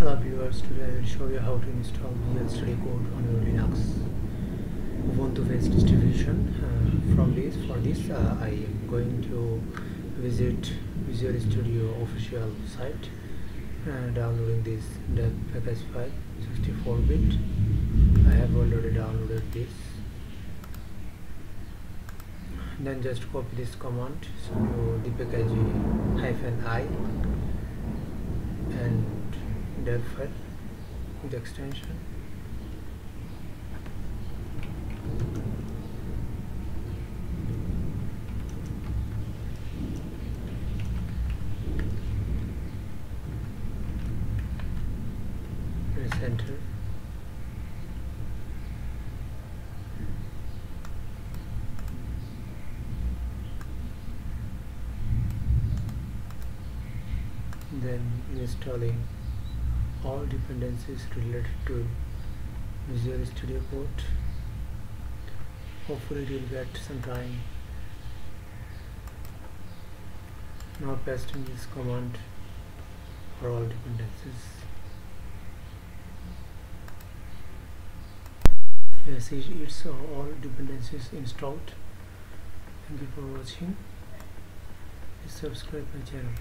Hello viewers, today I will show you how to install Visual Studio Code on your Linux Ubuntu based distribution. Uh, from this, for this uh, I am going to visit Visual Studio official site and downloading this deb package file 64 bit. I have already downloaded this. Then just copy this command to the package hyphen i and deb file with extension. Press enter then installing all dependencies related to Visual Studio Code. Hopefully will get some time. Now pasting this command for all dependencies. Yes, it's uh, all dependencies installed. Thank you for watching. Please subscribe my channel.